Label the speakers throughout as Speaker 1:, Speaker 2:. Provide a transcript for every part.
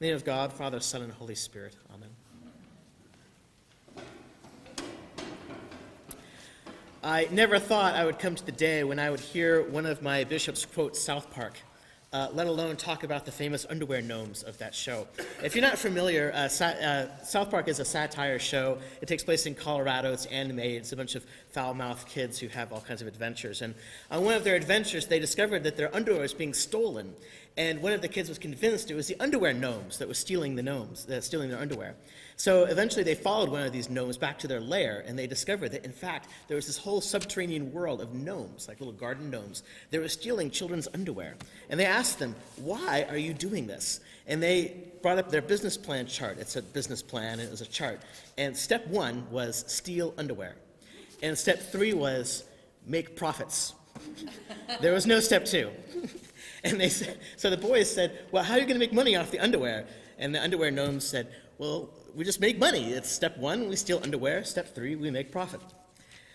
Speaker 1: name of God, Father, Son, and Holy Spirit. Amen. I never thought I would come to the day when I would hear one of my bishops quote South Park, uh, let alone talk about the famous underwear gnomes of that show. If you're not familiar, uh, uh, South Park is a satire show. It takes place in Colorado. It's animated. It's a bunch of foul-mouthed kids who have all kinds of adventures. And on one of their adventures, they discovered that their underwear was being stolen. And one of the kids was convinced it was the underwear gnomes that was stealing the gnomes, uh, stealing their underwear. So eventually they followed one of these gnomes back to their lair, and they discovered that, in fact, there was this whole subterranean world of gnomes, like little garden gnomes, that were stealing children's underwear. And they asked them, Why are you doing this? And they brought up their business plan chart. It's a business plan, and it was a chart. And step one was steal underwear. And step three was make profits. there was no step two. and they said, so the boys said, Well, how are you going to make money off the underwear? And the underwear gnomes said, Well, we just make money. It's step one, we steal underwear. Step three, we make profit.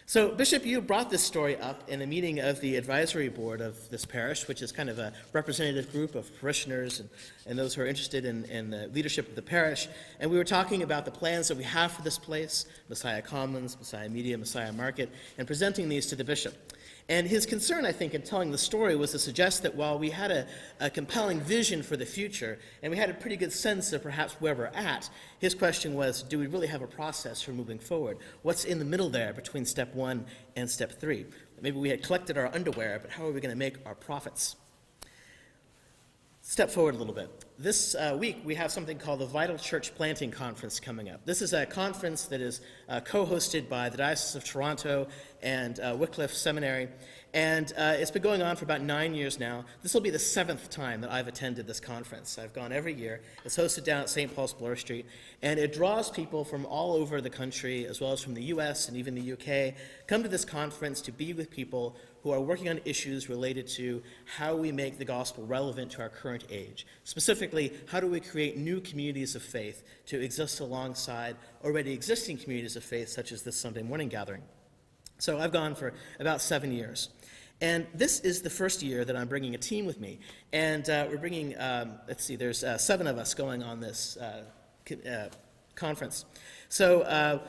Speaker 1: So, Bishop, you brought this story up in a meeting of the advisory board of this parish, which is kind of a representative group of parishioners and, and those who are interested in, in the leadership of the parish. And we were talking about the plans that we have for this place Messiah Commons, Messiah Media, Messiah Market, and presenting these to the bishop. And his concern, I think, in telling the story was to suggest that while we had a, a, compelling vision for the future and we had a pretty good sense of perhaps where we're at, his question was do we really have a process for moving forward? What's in the middle there between step one and step three? Maybe we had collected our underwear, but how are we going to make our profits? Step forward a little bit. This uh, week, we have something called the Vital Church Planting Conference coming up. This is a conference that is uh, co hosted by the Diocese of Toronto and uh, Wycliffe Seminary. And uh, it's been going on for about nine years now. This will be the seventh time that I've attended this conference. I've gone every year. It's hosted down at St. Paul's Bloor Street. And it draws people from all over the country, as well as from the US and even the UK, come to this conference to be with people who are working on issues related to how we make the gospel relevant to our current age. Specifically, how do we create new communities of faith to exist alongside already existing communities of faith, such as this Sunday morning gathering. So I've gone for about seven years. And this is the first year that I'm bringing a team with me. And uh, we're bringing, um, let's see, there's uh, seven of us going on this uh, uh, conference. So uh,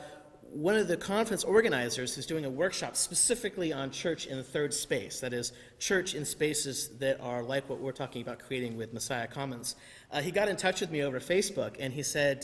Speaker 1: one of the conference organizers is doing a workshop specifically on church in the third space, that is, church in spaces that are like what we're talking about creating with Messiah Commons. Uh, he got in touch with me over Facebook and he said,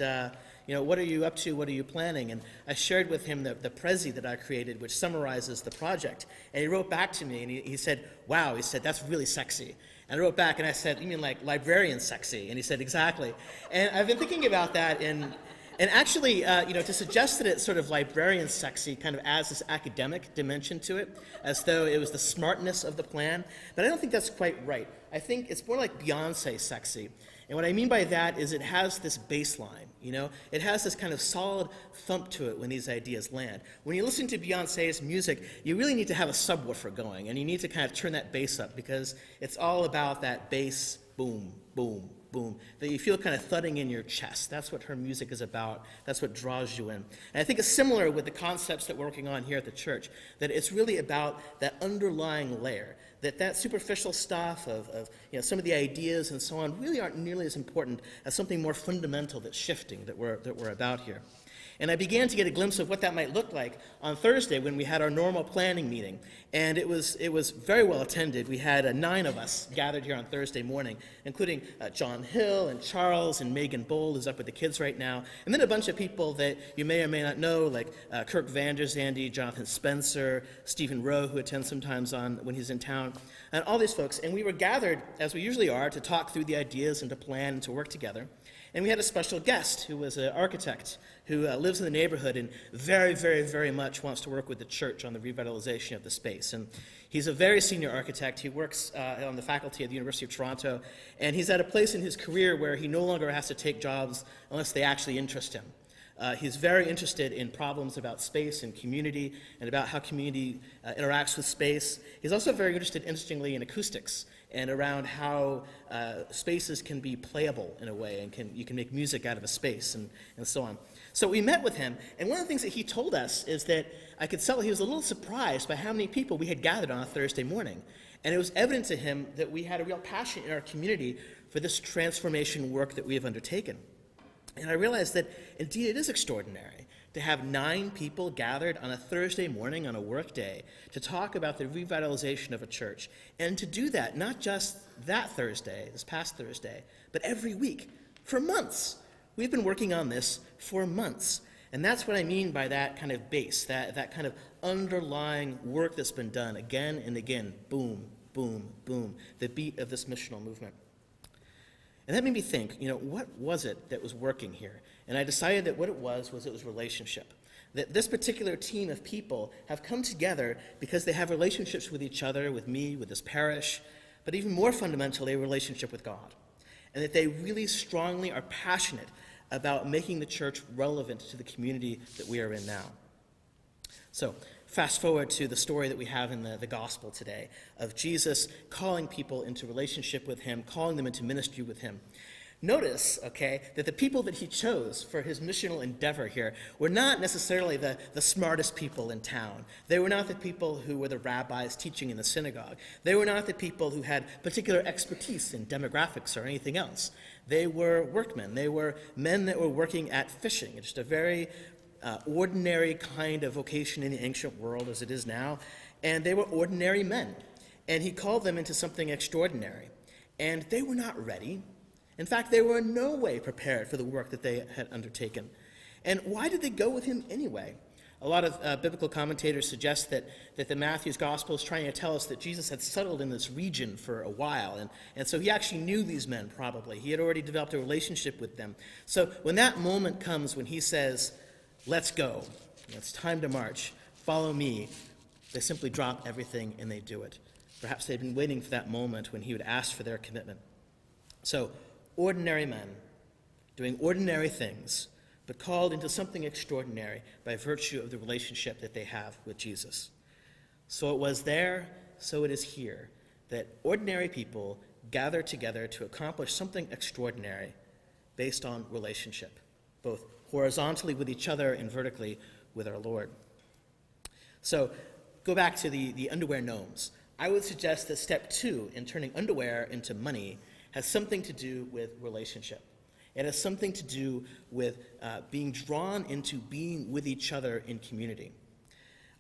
Speaker 1: you know, what are you up to? What are you planning? And I shared with him the, the Prezi that I created, which summarizes the project. And he wrote back to me and he, he said, wow, he said, that's really sexy. And I wrote back and I said, you mean like librarian sexy? And he said, exactly. And I've been thinking about that in, and actually, uh, you know, to suggest that it's sort of librarian sexy kind of adds this academic dimension to it, as though it was the smartness of the plan. But I don't think that's quite right. I think it's more like Beyonce sexy. And what I mean by that is it has this baseline, you know? It has this kind of solid thump to it when these ideas land. When you listen to Beyonce's music, you really need to have a subwoofer going, and you need to kind of turn that bass up because it's all about that bass boom, boom, boom, that you feel kind of thudding in your chest. That's what her music is about. That's what draws you in. And I think it's similar with the concepts that we're working on here at the church, that it's really about that underlying layer that that superficial stuff of, of you know, some of the ideas and so on really aren't nearly as important as something more fundamental that's shifting that we're, that we're about here. And I began to get a glimpse of what that might look like on Thursday when we had our normal planning meeting. And it was, it was very well attended. We had uh, nine of us gathered here on Thursday morning, including uh, John Hill and Charles and Megan Bold, who's up with the kids right now. And then a bunch of people that you may or may not know, like uh, Kirk Vanderzandy, Jonathan Spencer, Stephen Rowe, who attends sometimes on when he's in town, and all these folks. And we were gathered, as we usually are, to talk through the ideas and to plan and to work together. And we had a special guest who was an architect who uh, lives in the neighborhood and very, very, very much wants to work with the church on the revitalization of the space. And he's a very senior architect. He works uh, on the faculty at the University of Toronto, and he's at a place in his career where he no longer has to take jobs unless they actually interest him. Uh, he's very interested in problems about space and community and about how community uh, interacts with space. He's also very interested, interestingly, in acoustics and around how uh, spaces can be playable in a way and can, you can make music out of a space and, and so on. So we met with him, and one of the things that he told us is that I could tell he was a little surprised by how many people we had gathered on a Thursday morning. And it was evident to him that we had a real passion in our community for this transformation work that we have undertaken. And I realized that indeed it is extraordinary to have nine people gathered on a Thursday morning on a work day to talk about the revitalization of a church. And to do that, not just that Thursday, this past Thursday, but every week for months. We've been working on this for months. And that's what I mean by that kind of base, that, that kind of underlying work that's been done again and again. Boom, boom, boom. The beat of this missional movement. And that made me think, you know, what was it that was working here? And I decided that what it was was it was relationship. That this particular team of people have come together because they have relationships with each other, with me, with this parish, but even more fundamentally, a relationship with God. And that they really strongly are passionate about making the church relevant to the community that we are in now. So, fast forward to the story that we have in the, the gospel today of Jesus calling people into relationship with him, calling them into ministry with him. Notice, okay, that the people that he chose for his missional endeavor here were not necessarily the, the smartest people in town. They were not the people who were the rabbis teaching in the synagogue. They were not the people who had particular expertise in demographics or anything else. They were workmen. They were men that were working at fishing, just a very uh, ordinary kind of vocation in the ancient world as it is now. And they were ordinary men. And he called them into something extraordinary. And they were not ready. In fact, they were in no way prepared for the work that they had undertaken. And why did they go with him anyway? A lot of uh, biblical commentators suggest that, that the Matthew's gospel is trying to tell us that Jesus had settled in this region for a while. And, and so he actually knew these men, probably. He had already developed a relationship with them. So when that moment comes when he says, Let's go, it's time to march, follow me, they simply drop everything and they do it. Perhaps they'd been waiting for that moment when he would ask for their commitment. So, ordinary men doing ordinary things, but called into something extraordinary by virtue of the relationship that they have with Jesus. So it was there, so it is here, that ordinary people gather together to accomplish something extraordinary based on relationship, both horizontally with each other and vertically with our Lord. So go back to the, the underwear gnomes. I would suggest that step two in turning underwear into money has something to do with relationship. It has something to do with uh, being drawn into being with each other in community.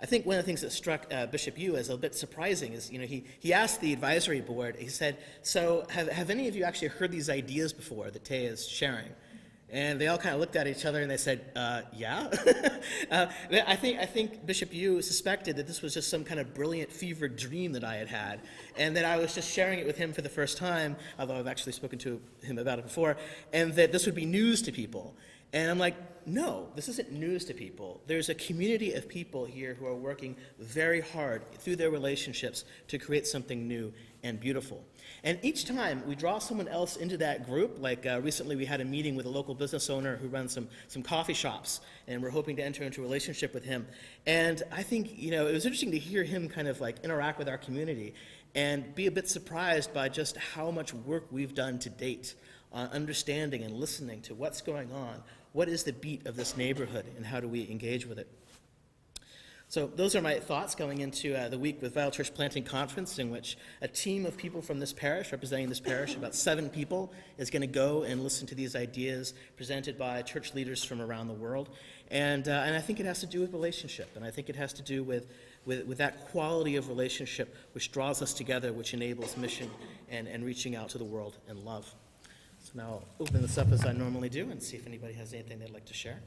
Speaker 1: I think one of the things that struck uh, Bishop Yu as a bit surprising is, you know, he, he asked the advisory board, he said, so have, have any of you actually heard these ideas before that Tay is sharing? And they all kind of looked at each other and they said, uh, yeah. uh, I, think, I think Bishop Yu suspected that this was just some kind of brilliant fevered dream that I had had, and that I was just sharing it with him for the first time, although I've actually spoken to him about it before, and that this would be news to people. And I'm like, no, this isn't news to people. There's a community of people here who are working very hard through their relationships to create something new and beautiful. And each time we draw someone else into that group, like uh, recently we had a meeting with a local business owner who runs some, some coffee shops, and we're hoping to enter into a relationship with him. And I think, you know, it was interesting to hear him kind of like interact with our community and be a bit surprised by just how much work we've done to date on understanding and listening to what's going on what is the beat of this neighborhood and how do we engage with it? So those are my thoughts going into uh, the week with Vital Church Planting Conference, in which a team of people from this parish, representing this parish, about seven people, is going to go and listen to these ideas presented by church leaders from around the world. And, uh, and I think it has to do with relationship, and I think it has to do with, with, with that quality of relationship which draws us together, which enables mission and, and reaching out to the world in love. So now I'll open this up as I normally do and see if anybody has anything they'd like to share.